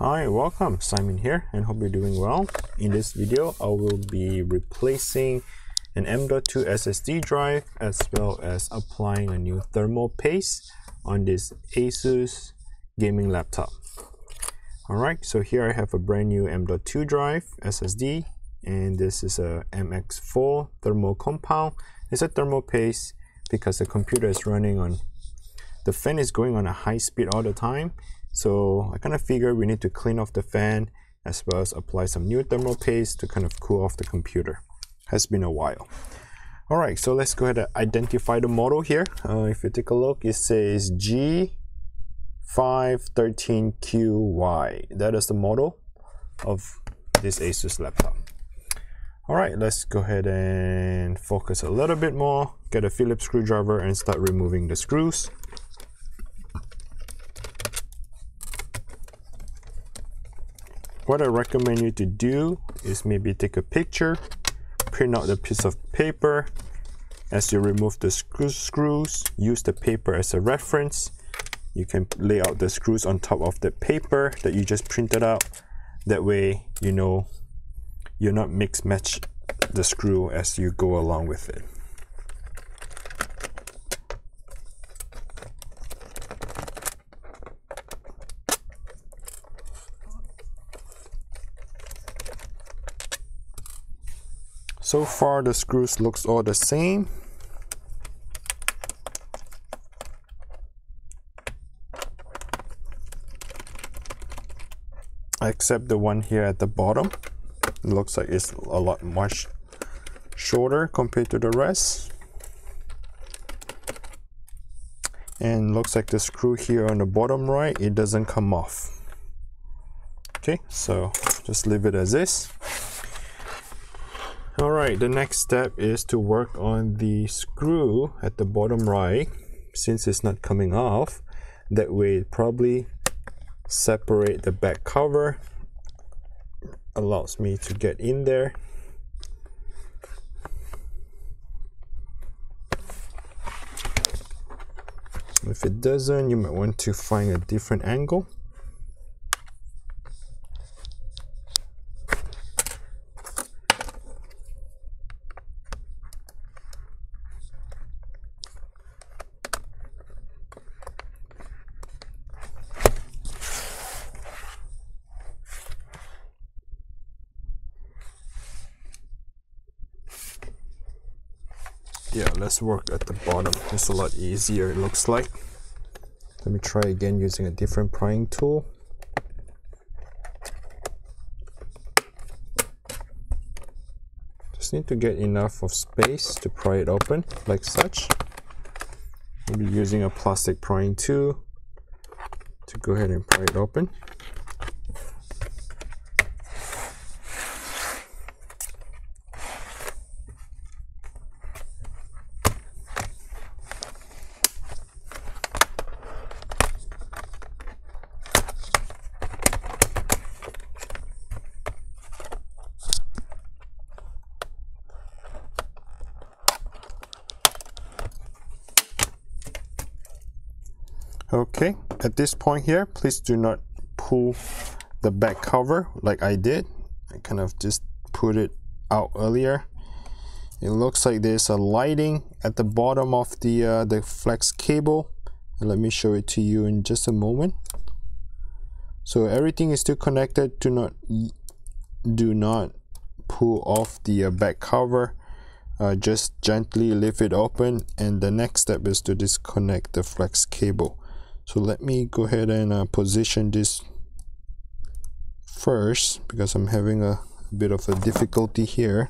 Hi, welcome. Simon here and hope you're doing well. In this video, I will be replacing an M.2 SSD drive as well as applying a new thermal paste on this Asus gaming laptop. Alright, so here I have a brand new M.2 drive SSD and this is a MX4 thermal compound. It's a thermal paste because the computer is running on the fan is going on a high speed all the time so I kind of figure we need to clean off the fan as well as apply some new thermal paste to kind of cool off the computer. Has been a while. All right, so let's go ahead and identify the model here. Uh, if you take a look, it says G513QY. That is the model of this Asus laptop. All right, let's go ahead and focus a little bit more, get a Phillips screwdriver and start removing the screws. What I recommend you to do is maybe take a picture, print out the piece of paper. As you remove the screws, use the paper as a reference. You can lay out the screws on top of the paper that you just printed out. That way, you know you're not mix match the screw as you go along with it. So far the screws looks all the same. Except the one here at the bottom. It looks like it's a lot much shorter compared to the rest. And looks like the screw here on the bottom right, it doesn't come off. Okay, so just leave it as is. All right, the next step is to work on the screw at the bottom right since it's not coming off. That way probably separate the back cover. Allows me to get in there. If it doesn't you might want to find a different angle yeah let's work at the bottom. It's a lot easier it looks like. Let me try again using a different prying tool. Just need to get enough of space to pry it open like such. Maybe using a plastic prying tool to go ahead and pry it open okay at this point here please do not pull the back cover like I did. I kind of just put it out earlier. It looks like there's a lighting at the bottom of the uh, the flex cable. Let me show it to you in just a moment. So everything is still connected. Do not do not pull off the uh, back cover. Uh, just gently leave it open and the next step is to disconnect the flex cable so let me go ahead and uh, position this first because I'm having a, bit of a difficulty here.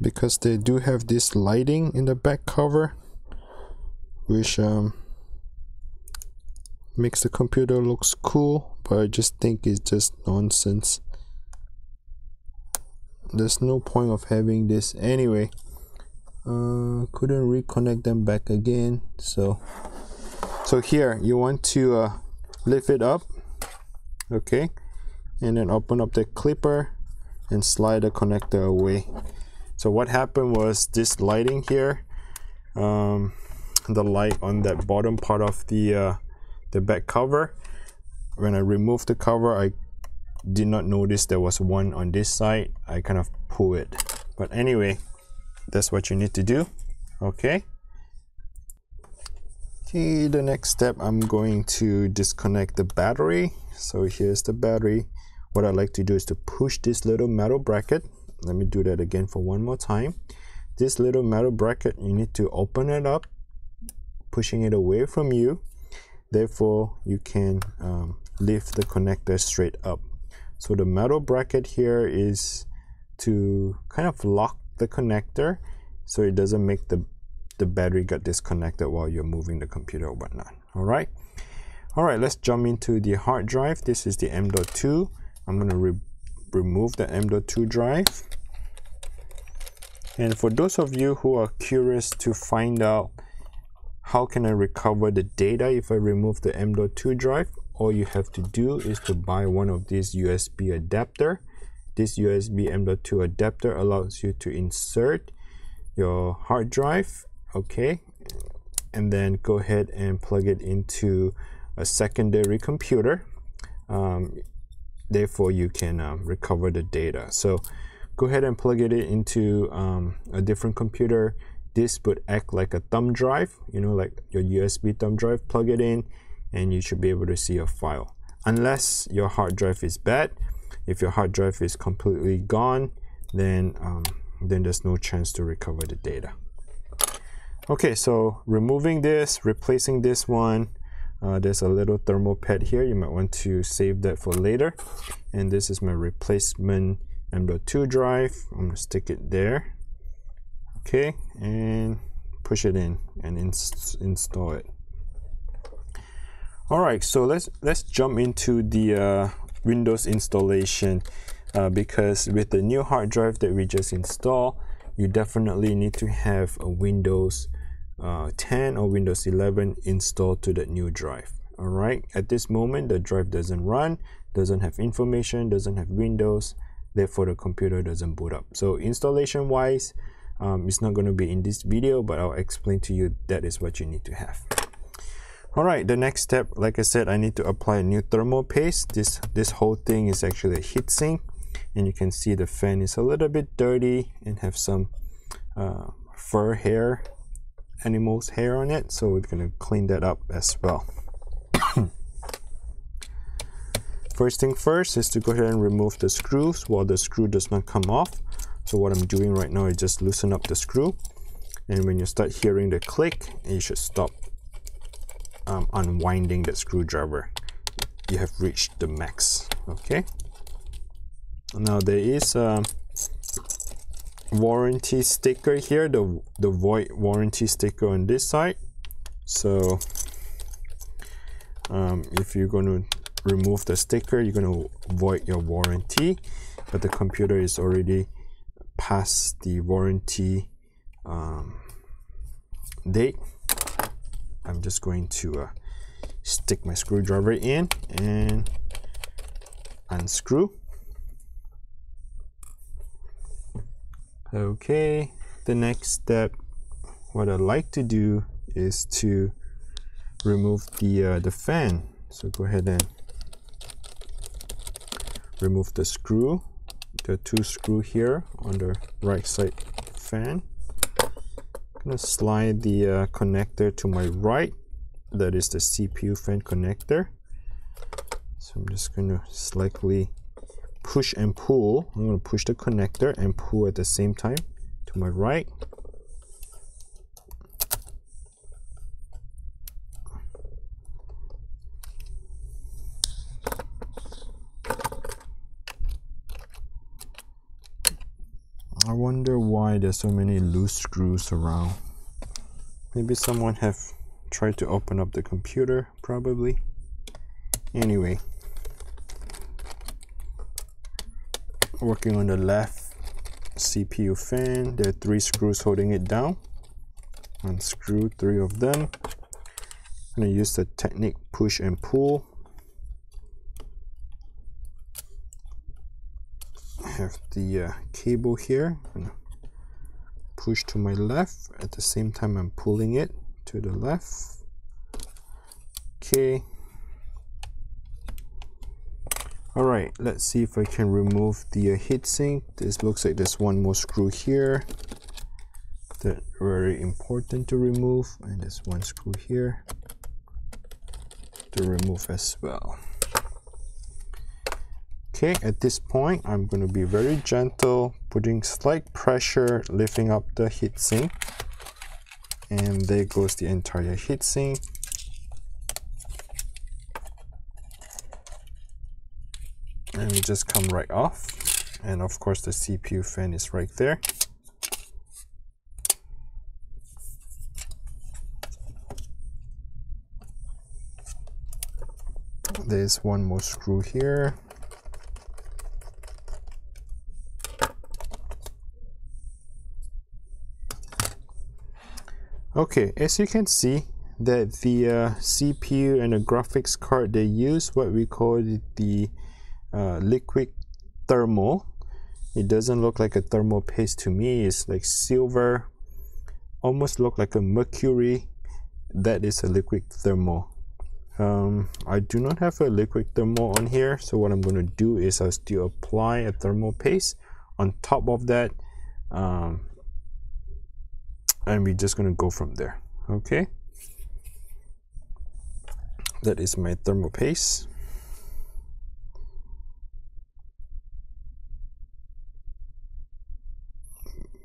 Because they do have this lighting in the back cover which um, makes the computer looks cool but I just think it's just nonsense. There's no point of having this anyway. Uh, couldn't reconnect them back again so. So here you want to uh, lift it up okay? And then open up the clipper and slide the connector away. So what happened was this lighting here um, the light on that bottom part of the uh, the back cover when I removed the cover I did not notice there was one on this side. I kind of pull it. But anyway that's what you need to do. Okay. Okay the next step I'm going to disconnect the battery. So here's the battery. What I like to do is to push this little metal bracket. Let me do that again for one more time. This little metal bracket you need to open it up pushing it away from you. Therefore you can um, lift the connector straight up. So the metal bracket here is to kind of lock the connector so it doesn't make the the battery get disconnected while you're moving the computer or whatnot. All right? All right let's jump into the hard drive. This is the m.2 i'm going to re remove the m.2 drive. And for those of you who are curious to find out how can I recover the data if I remove the M.2 drive, all you have to do is to buy one of these USB adapter. This USB M.2 adapter allows you to insert your hard drive, okay, and then go ahead and plug it into a secondary computer. Um, therefore, you can um, recover the data. So go ahead and plug it into um, a different computer this would act like a thumb drive you know like your USB thumb drive plug it in and you should be able to see your file unless your hard drive is bad if your hard drive is completely gone then um, then there's no chance to recover the data okay so removing this replacing this one uh, there's a little thermal pad here you might want to save that for later and this is my replacement M.2 drive. I'm gonna stick it there. Okay, and push it in and ins install it. All right, so let's let's jump into the uh, Windows installation uh, because with the new hard drive that we just installed, you definitely need to have a Windows uh, 10 or Windows 11 installed to that new drive. All right, at this moment, the drive doesn't run, doesn't have information, doesn't have Windows, therefore the computer doesn't boot up so installation wise um, it's not going to be in this video but I'll explain to you that is what you need to have Alright, the next step, like I said, I need to apply a new thermal paste. This, this whole thing is actually a heatsink and you can see the fan is a little bit dirty and have some uh, fur hair, animal's hair on it. So we're going to clean that up as well. First thing first is to go ahead and remove the screws while the screw does not come off. So what I'm doing right now is just loosen up the screw. And when you start hearing the click, you should stop um, unwinding that screwdriver. You have reached the max, okay? Now there is a warranty sticker here, the, the void warranty sticker on this side. So um, if you're going to remove the sticker you're going to void your warranty but the computer is already past the warranty um, date I'm just going to uh, stick my screwdriver in and unscrew. Okay the next step what I like to do is to remove the uh, the fan. So go ahead and remove the screw the two screw here on the right side fan gonna slide the uh, connector to my right. That is the CPU fan connector. So I'm just gonna slightly push and pull. I'm gonna push the connector and pull at the same time to my right I wonder why there's so many loose screws around. Maybe someone have tried to open up the computer, probably. Anyway, working on the left CPU fan, there are three screws holding it down. Unscrew three of them. I'm gonna use the technique push and pull have the uh, cable here push to my left. At the same time I'm pulling it to the left. Okay. All right let's see if I can remove the uh, heatsink. This looks like there's one more screw here that very important to remove and there's one screw here to remove as well okay at this point I'm going to be very gentle putting slight pressure lifting up the heatsink and there goes the entire heatsink and it just come right off. And of course the CPU fan is right there. There's one more screw here okay as you can see that the uh, CPU and the graphics card they use what we call the uh, liquid thermal. It doesn't look like a thermal paste to me. It's like silver almost look like a mercury that is a liquid thermal. Um, I do not have a liquid thermal on here so what I'm going to do is I'll still apply a thermal paste on top of that. Um, and we're just going to go from there okay? That is my thermal paste.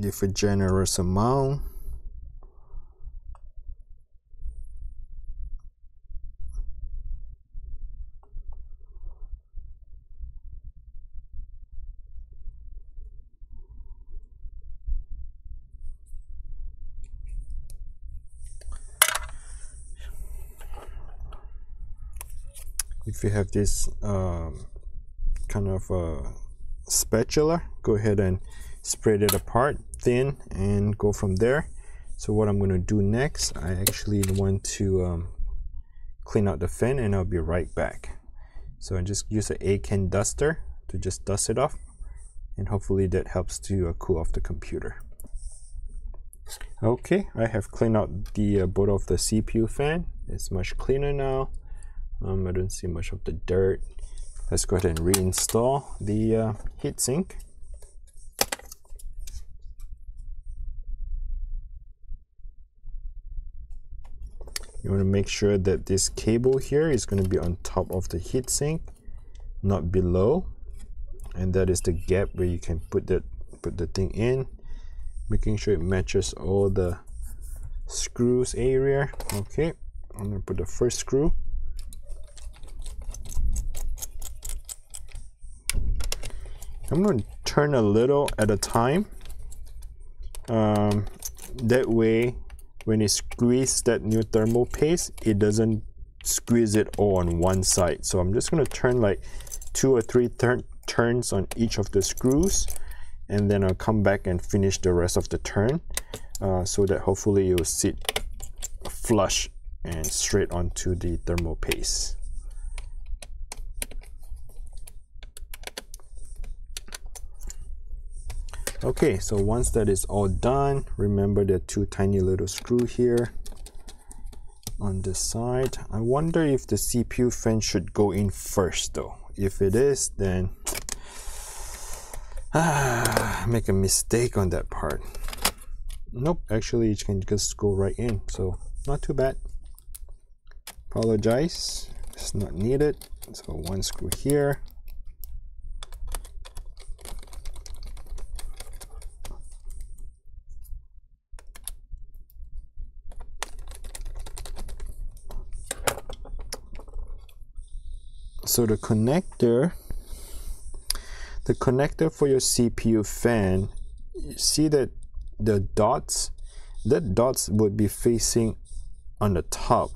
Give a generous amount if you have this um, kind of a spatula go ahead and spread it apart thin and go from there. So what I'm going to do next I actually want to um, clean out the fan and I'll be right back. So I just use an A-can duster to just dust it off and hopefully that helps to uh, cool off the computer. Okay I have cleaned out the uh, board of the CPU fan. It's much cleaner now um, I don't see much of the dirt. Let's go ahead and reinstall the uh, heatsink. You want to make sure that this cable here is going to be on top of the heatsink not below. And that is the gap where you can put that put the thing in. Making sure it matches all the screws area. Okay I'm gonna put the first screw I'm going to turn a little at a time. Um, that way, when you squeeze that new thermal paste, it doesn't squeeze it all on one side. So I'm just going to turn like two or three turns on each of the screws and then I'll come back and finish the rest of the turn uh, so that hopefully will sit flush and straight onto the thermal paste. Okay so once that is all done remember the two tiny little screw here on this side. I wonder if the CPU fan should go in first though. If it is then ah, make a mistake on that part. Nope actually it can just go right in so not too bad. Apologize it's not needed. So one screw here so the connector the connector for your CPU fan you see that the dots that dots would be facing on the top.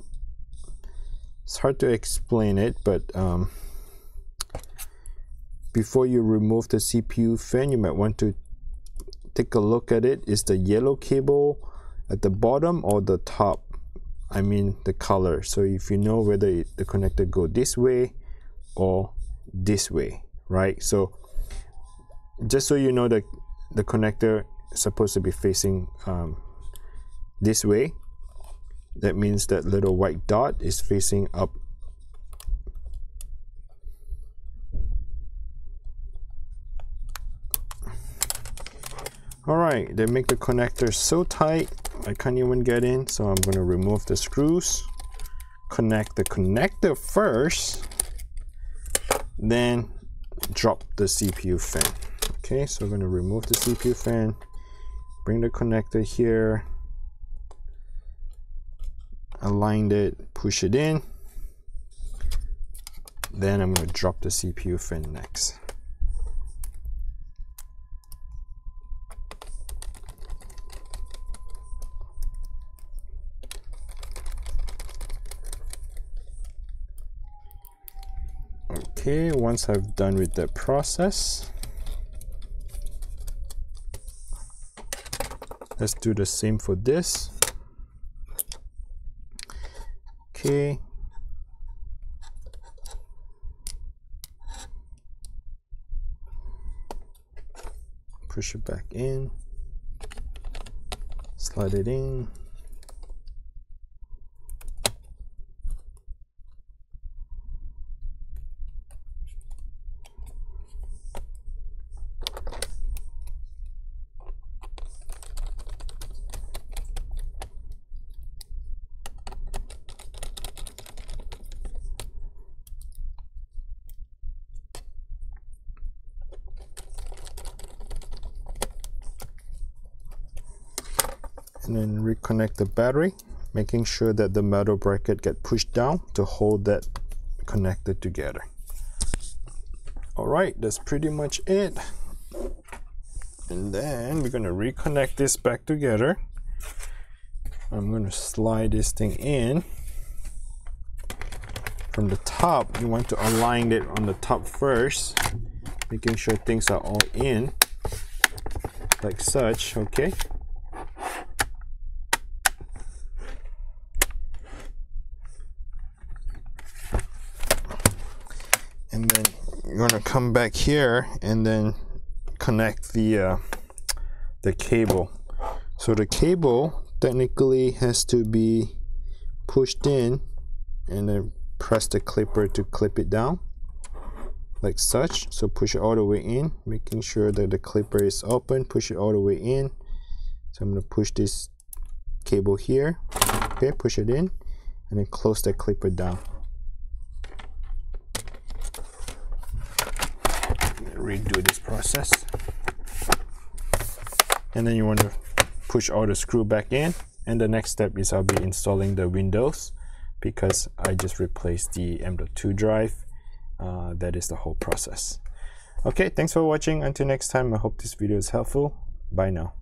It's hard to explain it but um, before you remove the CPU fan you might want to take a look at it. Is the yellow cable at the bottom or the top? I mean the color. So if you know whether it, the connector go this way or this way right? So just so you know that the connector is supposed to be facing um, this way that means that little white dot is facing up. All right they make the connector so tight I can't even get in so I'm to remove the screws. Connect the connector first then drop the CPU fan. Okay so we're going to remove the CPU fan bring the connector here aligned it push it in. Then I'm going to drop the CPU fan next okay once I've done with that process let's do the same for this. Okay. Push it back in. Slide it in and then reconnect the battery making sure that the metal bracket get pushed down to hold that connected together. All right that's pretty much it. And then we're going to reconnect this back together. I'm going to slide this thing in. From the top you want to align it on the top first making sure things are all in like such okay and then you're going to come back here and then connect the uh, the cable. So the cable technically has to be pushed in and then press the clipper to clip it down like such. So push it all the way in making sure that the clipper is open push it all the way in. So I'm going to push this cable here okay push it in and then close the clipper down redo this process. And then you want to push all the screw back in. And the next step is I'll be installing the windows because I just replaced the M.2 drive. Uh, that is the whole process. Okay thanks for watching. Until next time I hope this video is helpful. Bye now